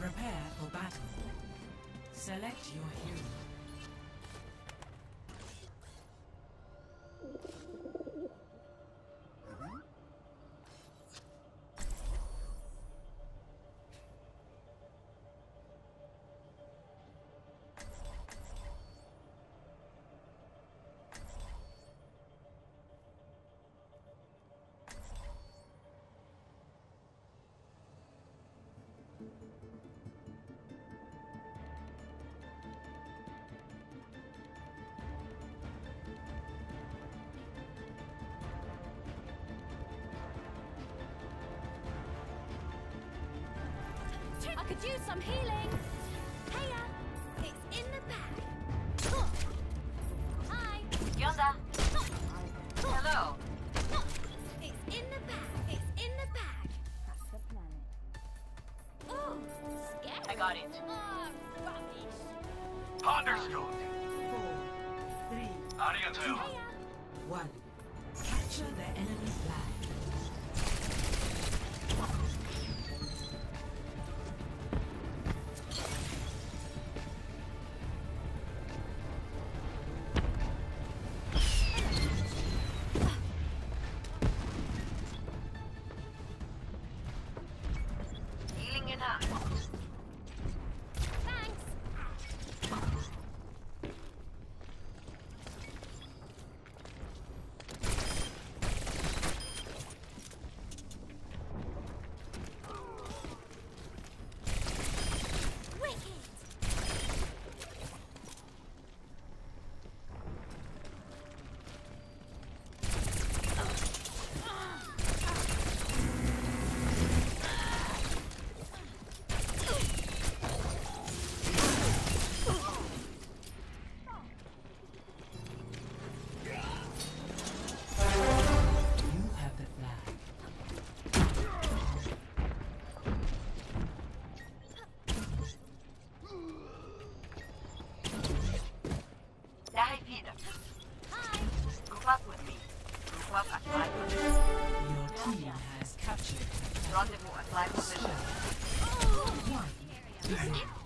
Prepare for battle. Select your hero. Could use some healing. Heya, uh, it's in the bag. Hi. Yonda. Hello. It's in the bag. It's in the bag. That's the planet. Oh, scary. I got it. Oh, rubbish. Understood. Four, three, Arigato. Heya. one. Capture the enemy flag. 12 at my position. Your team has captured. Rendezvous at my position. One.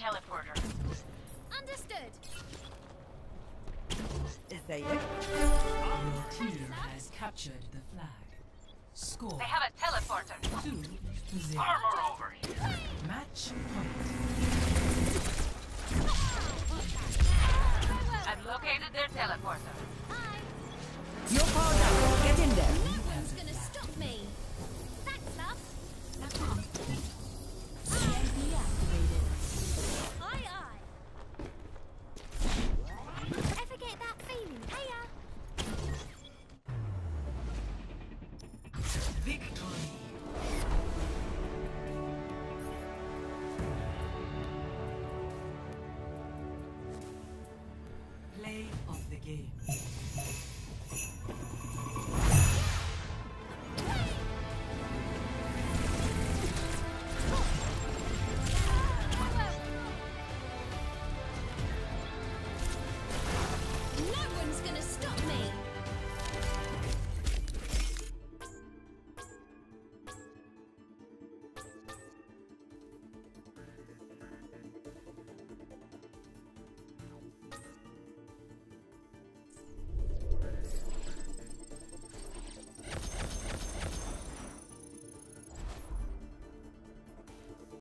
Teleporter. Understood. Is there yet? Your team has captured the flag. Score They have a teleporter. two to zero. Armor over here. Match point. I've located their teleporter. Hi. Your power